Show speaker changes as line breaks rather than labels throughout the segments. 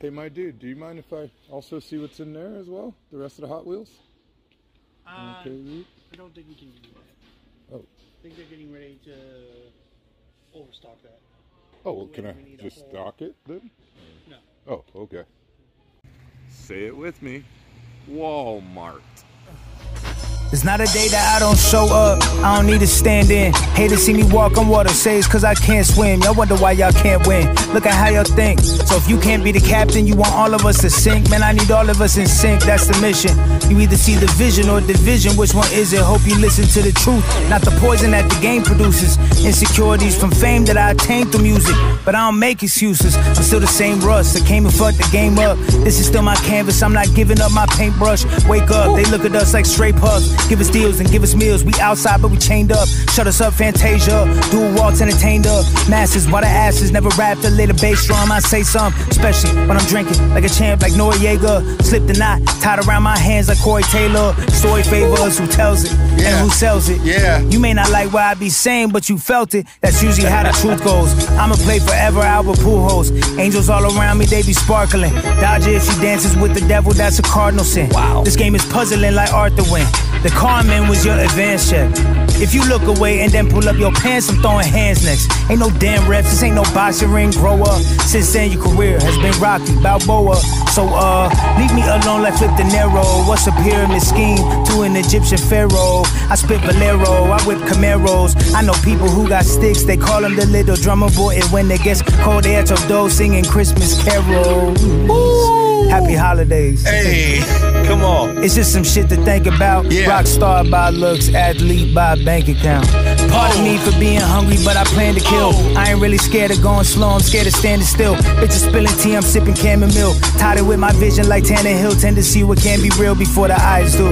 Hey, my dude, do you mind if I also see what's in there as well? The rest of the Hot Wheels?
Uh,
Okay,
I don't think we can do that.
Oh.
I think they're getting ready to overstock that.
Oh, well, can I
We need a
just stock it then?
No.
Oh, okay. Say it with me. Walmart.
It's not a day that I don't show up. I don't need to stand in. Hate to see me walk on water. Say it's cause I can't swim. Y'all wonder why y'all can't win. Look at how y'all think. So if you can't be the captain, you want all of us to sink. Man, I need all of us in sync. That's the mission. You either see the vision or division. Which one is it? Hope you listen to the truth, not the poison that the game produces. Insecurities from fame that I attained through music. But I don't make excuses. I'm still the same Russ. I came and fucked the game up. This is still my canvas. I'm not giving up my paintbrush. Wake up. They look at us like straight puffs. Give us deals and give us meals. We outside, but we chained up. Shut us up, Fantasia. Do Dual waltz entertained up. Masses, while the asses never rapped a little bass drum. I say something, especially when I'm drinking like a champ, like Noriega. Slip the knot, tied around my hands like Corey Taylor. Story favors who tells it
Yeah.
and who sells it.
Yeah.
You may not like what I be saying, but you felt it. That's usually how the truth goes. I'ma play forever, Albert Pujols. Angels all around me, they be sparkling. Dodger if she dances with the devil, that's a cardinal sin. Wow. This game is puzzling like Arthur Wynne. The Carmen was your advance check. If you look away and then pull up your pants, I'm throwing hands next. Ain't no damn reps, this ain't no boxing ring, grow up. Since then, your career has been rocky, Balboa. So, uh, leave me alone like Flip De Niro. What's a pyramid scheme to an Egyptian pharaoh? I spit Valero, I whip Camaros. I know people who got sticks, they call him the little drummer boy. And when it gets cold, they at your door singing Christmas carols. Happy holidays.
Hey, come on.
It's just some shit to think about.
Yeah.
Rock star by looks, athlete by bank account. Pardon me for being hungry, but I plan to kill. Oh. I ain't really scared of going slow, I'm scared of standing still. Bitches spilling tea, I'm sipping chamomile. Tied it with my vision like Tanner Hill, tend to see what can be real before the eyes do.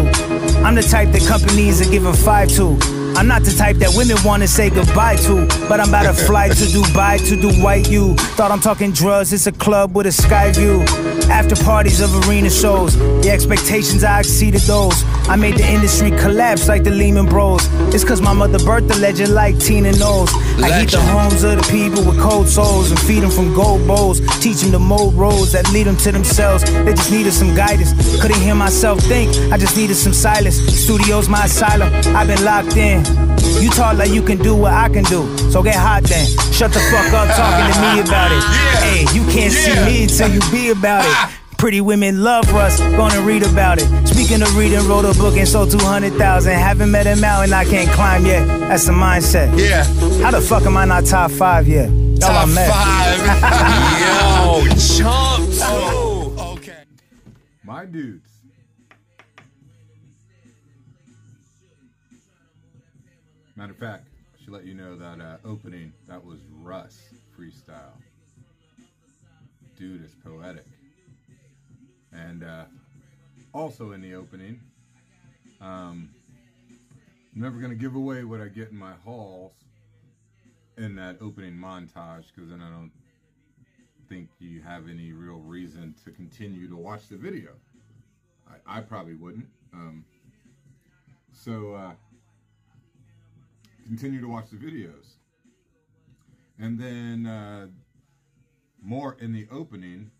I'm the type that companies are giving five to. I'm not the type that women wanna say goodbye to, but I'm about to fly to Dubai to do white you. Thought I'm talking drugs, it's a club with a sky view. After parties of arena shows, the expectations I exceeded those. I made the industry collapse like the Lehman Bros. It's cause my mother birthed a legend like Tina Knowles. I heat the homes of the people with cold souls and feed them from gold bowls. Teach them the mold roads that lead them to themselves. They just needed some guidance. Couldn't hear myself think, I just needed some silence. Studio's my asylum, I've been locked in. You talk like you can do what I can do, so get hot then. Shut the fuck up talking to me about it.
Yeah.
Hey, you can't see me till you be about it. Pretty women love Russ, gonna read about it. Speaking of reading, wrote a book and sold 200,000. Haven't met a mountain I can't climb yet. That's the mindset.
Yeah.
How the fuck am I not top five yet? Y'all
Top
are mad.
five. Yo, chumps. Oh, okay.
My dudes. Matter of fact, should let you know that uh, opening, that was Russ freestyle. Dude is poetic. And uh, also in the opening, um, I'm never going to give away what I get in my hauls in that opening montage because then I don't think you have any real reason to continue to watch the video. I, I probably wouldn't. Um, so uh, continue to watch the videos. And then uh, more in the opening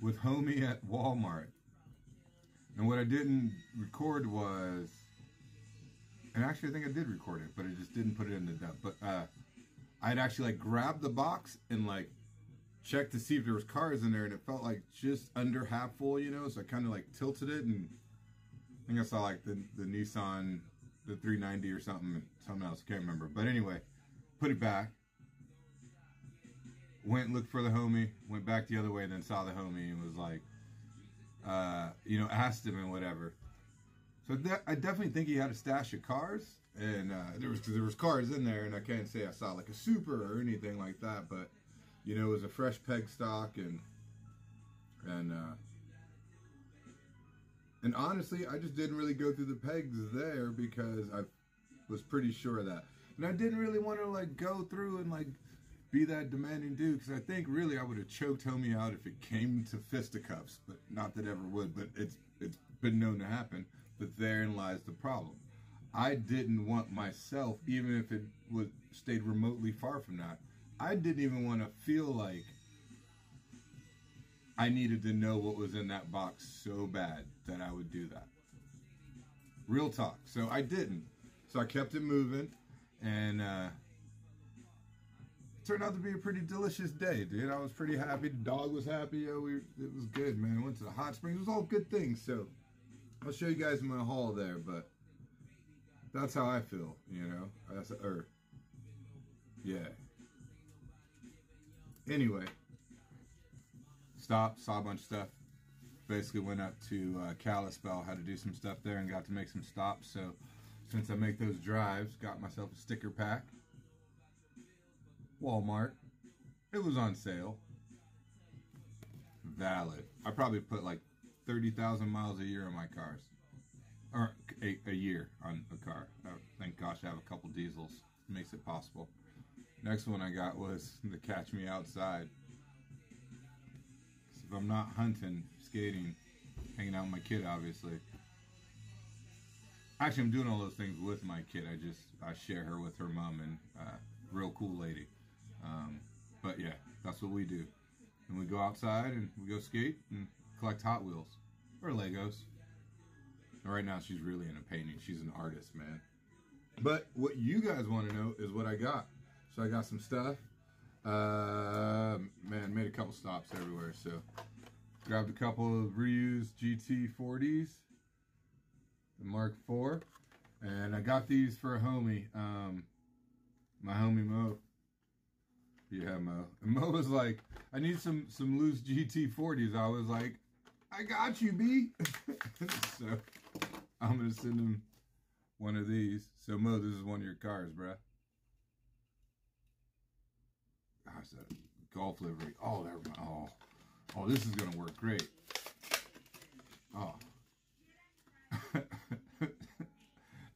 with Homie at Walmart. And what I didn't record was, and actually I think I did record it, but I just didn't put it in the depth. But uh, I'd actually like grabbed the box and like checked to see if there was cars in there, and it felt like just under half full, you know. So I kind of like tilted it, and I think I saw like the the Nissan, the 390 or something, something else. Can't remember. But anyway, put it back. Went looked for the homie. Went back the other way, and then saw the homie and was like, uh, you know, asked him and whatever. So de- I definitely think he had a stash of cars, and uh, there was there was cars in there, and I can't say I saw like a super or anything like that, but you know, it was a fresh peg stock, and and uh, and honestly, I just didn't really go through the pegs there because I was pretty sure of that, and I didn't really want to like go through and like be that demanding dude because I think really I would have choked Homie out if it came to fisticuffs, but not that ever would. But it's it's been known to happen. But therein lies the problem. I didn't want myself, even if it was stayed remotely far from that. I didn't even want to feel like I needed to know what was in that box so bad that I would do that. Real talk. So I didn't. So I kept it moving, and uh, it turned out to be a pretty delicious day, dude. I was pretty happy. The dog was happy. Yeah, we it was good, man. Went to the hot springs. It was all good things. So I'll show you guys my haul there, but that's how I feel, you know. That's or yeah. Anyway, stopped, saw a bunch of stuff. Basically went up to uh, Kalispell, had to do some stuff there, and got to make some stops. So since I make those drives, got myself a sticker pack. Walmart. It was on sale. Valid. I probably put like 30,000 miles a year on my cars. Or a, a year on a car. Uh, thank gosh I have a couple diesels. Makes it possible. Next one I got was the Catch Me Outside. I'm not hunting, skating, hanging out with my kid, obviously. Actually, I'm doing all those things with my kid. I just I share her with her mom and uh, real cool lady. Um, but yeah, that's what we do. And we go outside and we go skate and collect Hot Wheels or Legos. And right now, she's really into painting. She's an artist, man. But what you guys want to know is what I got. So I got some stuff. Uh, man, made a couple stops everywhere. So grabbed a couple of reused GT40s, the Mark IV, and I got these for a homie. Um, my homie Mo. Yeah, Mo. And Mo was like, I need some some loose GT40s. I was like, I got you, B. so I'm gonna send him one of these. So Mo, this is one of your cars, bruh. Gosh, that Gulf livery. Oh, there. Oh, oh, this is gonna work great. Oh.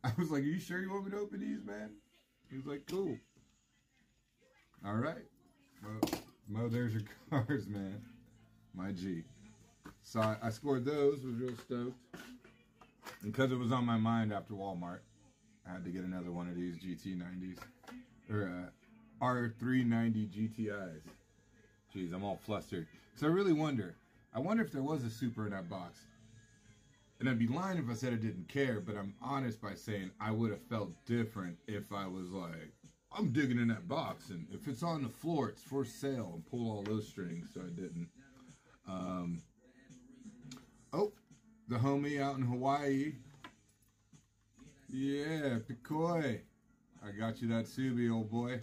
I was like, "Are you sure you want me to open these, man?" He was like, "Cool." All right. Mo, Mo there's your cards, man. My G. So I, I scored those. Was real stoked. Because it was on my mind after Walmart, I had to get another one of these GT90s or uh, R390 GTIs. Jeez, I'm all flustered. So I really wonder. I wonder if there was a super in that box. And I'd be lying if I said I didn't care, but I'm honest by saying I would have felt different if I was like, I'm digging in that box, and if it's on the floor, it's for sale, and pull all those strings. So I didn't. Um, oh, the homie out in Hawaii. Yeah, Pikoi. I got you that Subi, old boy.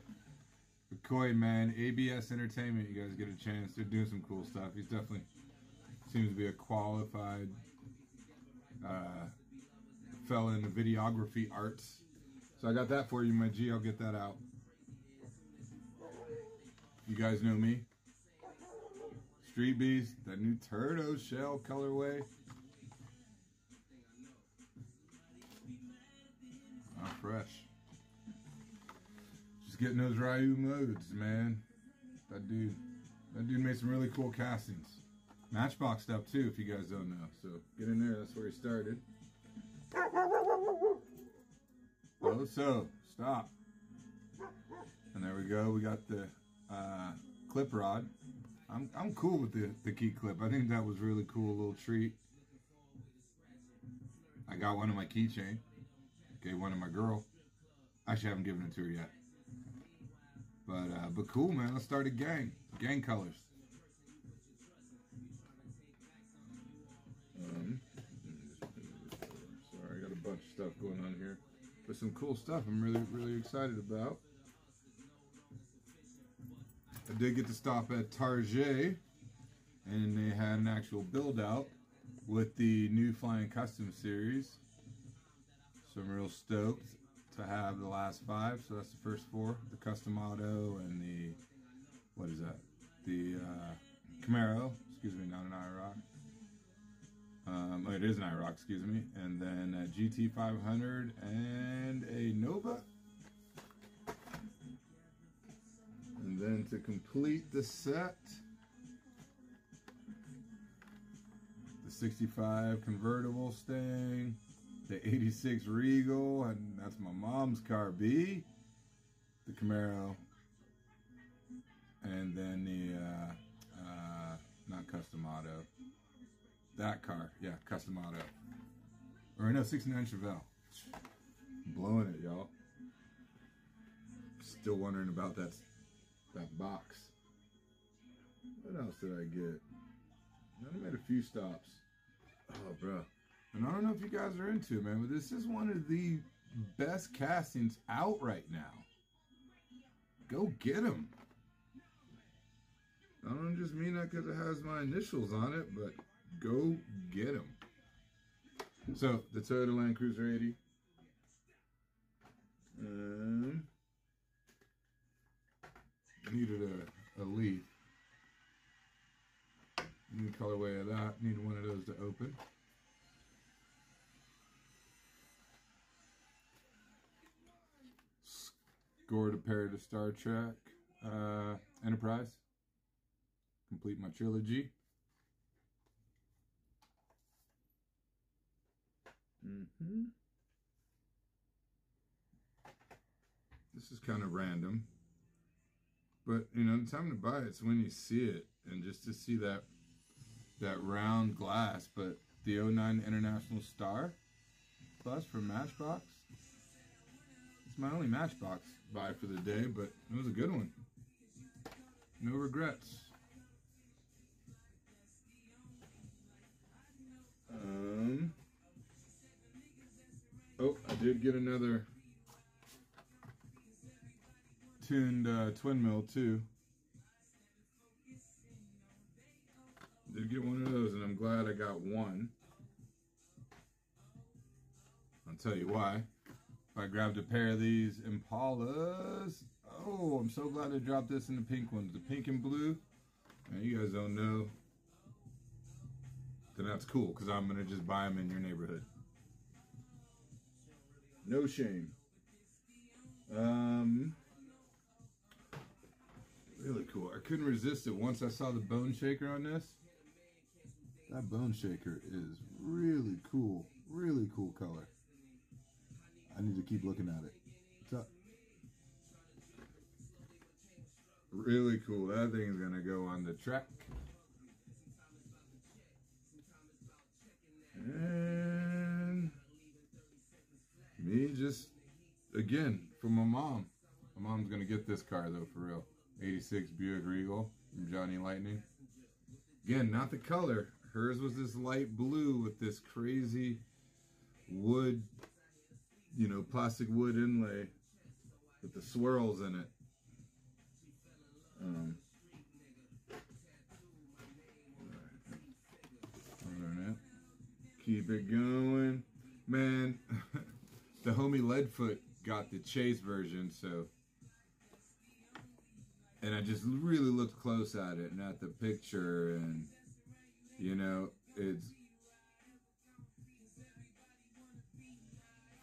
Pikoi, man. ABS Entertainment. You guys get a chance. They're doing some cool stuff. He's definitely seems to be a qualified uh, fella in the videography arts. So I got that for you, my G. I'll get that out. You guys know me. Street Beast, that new Turtle Shell colorway. Not fresh. Getting those Ryu modes, man. That dude, that dude made some really cool castings. Matchbox stuff too, if you guys don't know. So get in there. That's where he started. Oh, so stop. And there we go. We got the uh, clip rod. I'm I'm cool with the the key clip. I think that was really cool. Little treat. I got one in my keychain. Gave one to my girl. Actually, I haven't given it to her yet. But uh, but cool, man. Let's start a gang. Gang colors. Um, sorry, I got a bunch of stuff going on here. But some cool stuff I'm really, really excited about. I did get to stop at Target, and they had an actual build out with the new Flying Custom series. So I'm real stoked to have the last five. So that's the first four: the Custom Auto and the what is that? The uh, Camaro. Excuse me, not an IROC. Um, oh, it is an IROC, excuse me. And then a GT500 and a Nova. And then to complete the set, the 65 convertible Stang, the 86 Regal, and that's my mom's car B, the Camaro, and then the, uh, uh, not custom auto. That car, yeah, custom auto. Or no, 69 Chevelle. Blowing it, y'all. Still wondering about that that box. What else did I get? I made a few stops. Oh, bro. And I don't know if you guys are into it, man, but this is one of the best castings out right now. Go get them. I don't just mean that because it has my initials on it, but go get them. So, the Toyota Land Cruiser 80. Um, needed a, a leaf. Need colorway of that. Need one of those to open. Scored a pair to Star Trek uh, Enterprise. Complete my trilogy. Mm-hmm. This is kind of random. But, you know, the time to buy it's when you see it. And just to see that that round glass. But the 09 International Star Plus from Matchbox. It's my only Matchbox buy for the day, but it was a good one. No regrets. Um. Oh, I did get another tuned uh, twin mill too. Did get one of those, and I'm glad I got one. I'll tell you why. I grabbed a pair of these Impalas. Oh, I'm so glad I dropped this in the pink ones. The pink and blue. Now, you guys don't know. Then that's cool, because I'm going to just buy them in your neighborhood. No shame. Um, really cool. I couldn't resist it once I saw the bone shaker on this. That bone shaker is really cool. Really cool color. I need to keep looking at it. What's up? Really cool. That thing is going to go on the track. And me just, again, for my mom. My mom's going to get this car, though, for real. 86 Buick Regal from Johnny Lightning. Again, not the color. Hers was this light blue with this crazy wood, you know, plastic wood inlay with the swirls in it. Um, Keep it going. Man, the homie Leadfoot got the chase version, so. And I just really looked close at it and at the picture, and, you know, it's.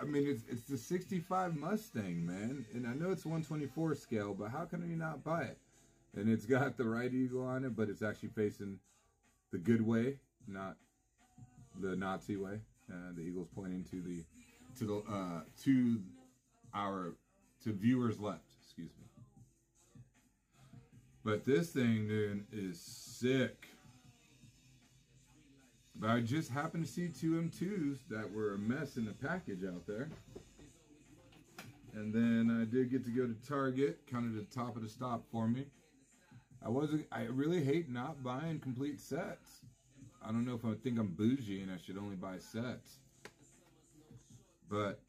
I mean, it's, it's the 65 Mustang, man. And I know it's 124 scale, but how can you not buy it? And it's got the right eagle on it, but it's actually facing the good way, not the Nazi way. Uh, the eagle's pointing to the to the uh, to our to viewers left. Excuse me. But this thing, dude, is sick. But I just happened to see two M2s that were a mess in the package out there. And then I did get to go to Target, kind of the top of the stop for me. I wasn't, I really hate not buying complete sets. I don't know if I think I'm bougie and I should only buy sets. But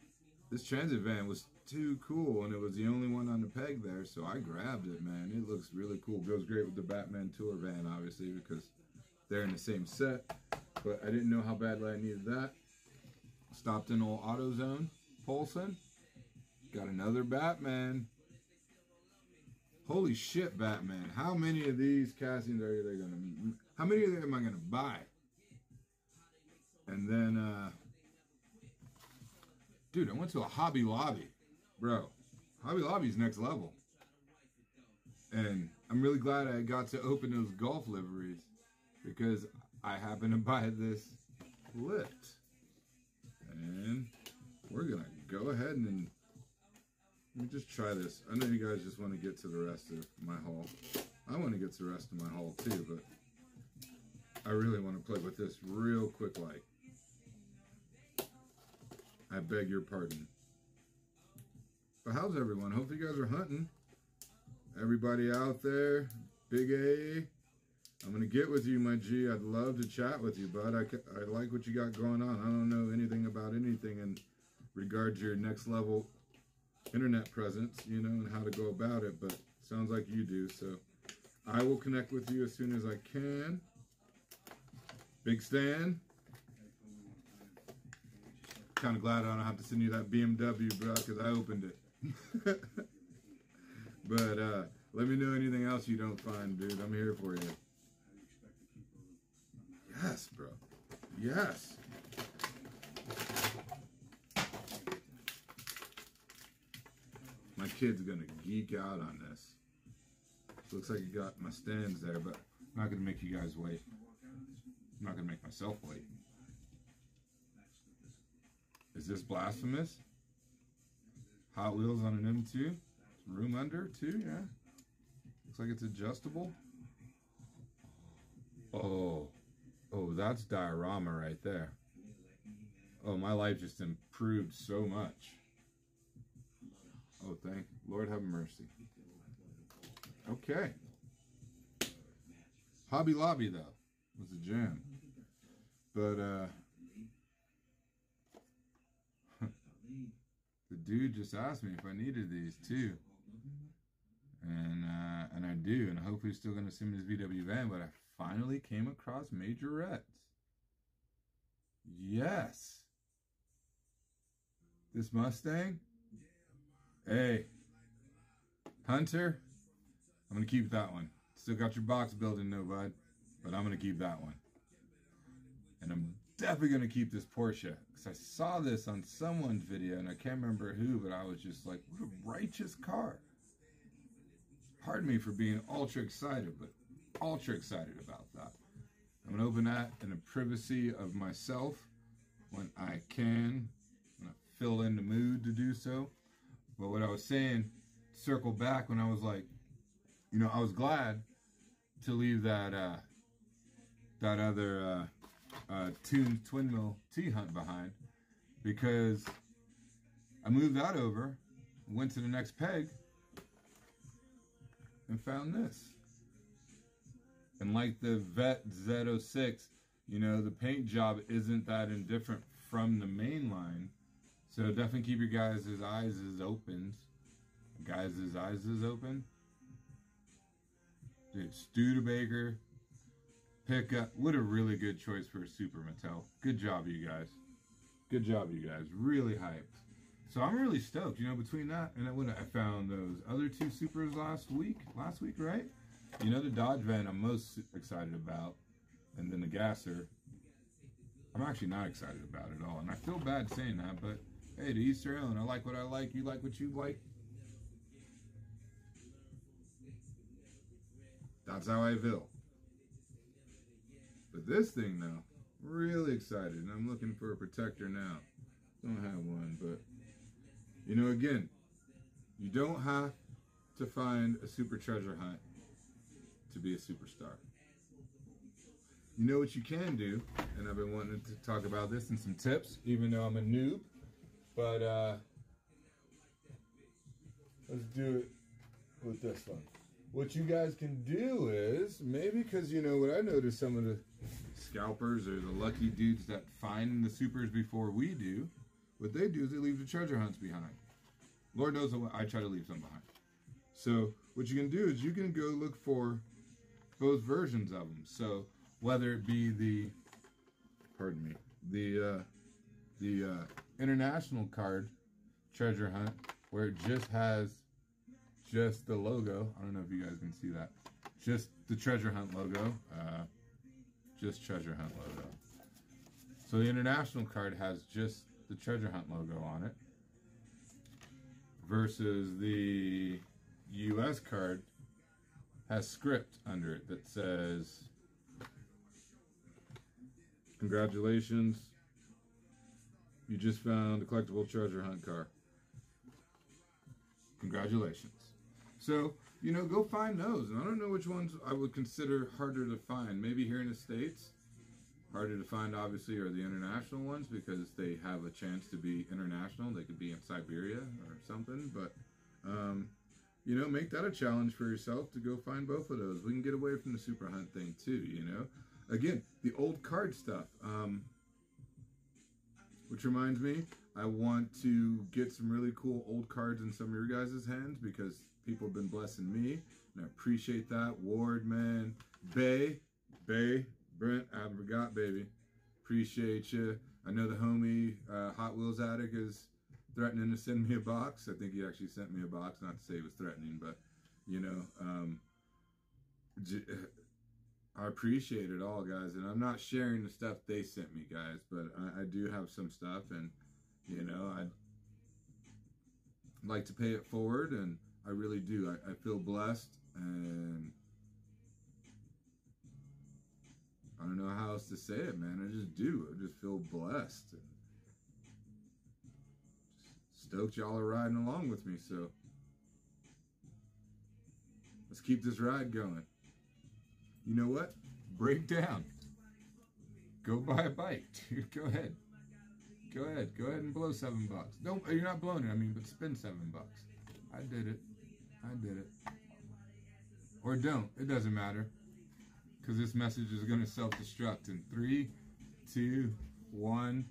this transit van was too cool and it was the only one on the peg there, so I grabbed it, man. It looks really cool. Goes great with the Batman Tour van, obviously, because they're in the same set. But I didn't know how badly I needed that. Stopped in old AutoZone, Polson. Got another Batman. Holy shit, Batman. How many of these castings are they gonna how many of them am I gonna buy? And then uh Dude, I went to a Hobby Lobby. Bro, Hobby Lobby's next level. And I'm really glad I got to open those Gulf liveries because I happen to buy this lift. And we're gonna go ahead and let me just try this. I know you guys just want to get to the rest of my haul. I want to get to the rest of my haul too, but I really want to play with this real quick like. I beg your pardon. But how's everyone? Hope you guys are hunting. Everybody out there, Big A. I'm going to get with you, my G. I'd love to chat with you, bud. I, I like what you got going on. I don't know anything about anything in regard to your next level internet presence, you know, and how to go about it, but sounds like you do. So I will connect with you as soon as I can. Big Stan. Kind of glad I don't have to send you that BMW, bro, because I opened it. but uh, let me know anything else you don't find, dude. I'm here for you. Yes, bro. Yes. My kid's gonna geek out on this. Looks like you got my stands there, but I'm not gonna make you guys wait. I'm not gonna make myself wait. Is this blasphemous? Hot Wheels on an M2? Room under too, yeah. Looks like it's adjustable. Oh, oh, that's diorama right there. Oh, my life just improved so much. Oh, thank Lord have mercy. Okay. Hobby Lobby though was a jam, but uh, the dude just asked me if I needed these too, and uh, and I do, and hopefully he's still gonna send me his VW van. But I finally came across majorettes. Yes. This Mustang. Hey, Hunter, I'm gonna keep that one. Still got your box building, no bud, but I'm gonna keep that one. And I'm definitely gonna keep this Porsche because I saw this on someone's video and I can't remember who, but I was just like, what a righteous car. Pardon me for being ultra excited, but ultra excited about that. I'm gonna open that in the privacy of myself when I can, I feel in the mood to do so. But what I was saying, circle back when I was like, you know, I was glad to leave that uh, that other uh, uh, tuned twin mill T hunt behind because I moved that over, went to the next peg, and found this. And like the Vet Z06, you know, the paint job isn't that indifferent from the main line. So definitely keep your guys' eyes as open. Guys' eyes is open. Dude, Studebaker. Pickup. What a really good choice for a Super Mattel. Good job, you guys. Good job, you guys. Really hyped. So I'm really stoked. You know, between that and when I found those other two Supers last week. Last week, right? You know, the Dodge van I'm most excited about. And then the Gasser. I'm actually not excited about at all. And I feel bad saying that, but hey, to their own. I like what I like. You like what you like. That's how I feel. But this thing now, really excited. And I'm looking for a protector now. Don't have one, but you know, again, you don't have to find a super treasure hunt to be a superstar. You know what you can do, and I've been wanting to talk about this and some tips, even though I'm a noob. But uh, let's do it with this one. What you guys can do is maybe because you know what I noticed some of the scalpers or the lucky dudes that find the supers before we do, what they do is they leave the treasure hunts behind. Lord knows I try to leave some behind. So what you can do is you can go look for both versions of them. So whether it be the, pardon me, the uh, the uh, international card treasure hunt where it just has just the logo. I don't know if you guys can see that. Just the treasure hunt logo. Uh, just treasure hunt logo. So the international card has just the treasure hunt logo on it. Versus the US card has script under it that says Congratulations. You just found a collectible treasure hunt car. Congratulations. So, you know, go find those. And I don't know which ones I would consider harder to find. Maybe here in the States, Harder to find, obviously, are the international ones because they have a chance to be international. They could be in Siberia or something, but um, you know, make that a challenge for yourself to go find both of those. We can get away from the super hunt thing too. You know, again, the old card stuff. Um, which reminds me, I want to get some really cool old cards in some of your guys' hands because people have been blessing me, and I appreciate that. Ward, man, Bay, Bay, Brent, I forgot, baby. Appreciate you. I know the homie uh, Hot Wheels Attic is threatening to send me a box. I think he actually sent me a box. Not to say he was threatening, but you know, um, j- I appreciate it all, guys. And I'm not sharing the stuff they sent me, guys, but I, I do have some stuff, and you know, I'd like to pay it forward, and I really do. I, I feel blessed, and I don't know how else to say it, man. I just do. I just feel blessed. And stoked y'all are riding along with me. So let's keep this ride going. You know what? Break down. Go buy a bike, dude. Go ahead. Go ahead. Go ahead and blow seven bucks. Don't. You're not blowing it. I mean, but spend seven bucks. I did it. I did it. Or don't. It doesn't matter. Because this message is going to self destruct in three, two, one.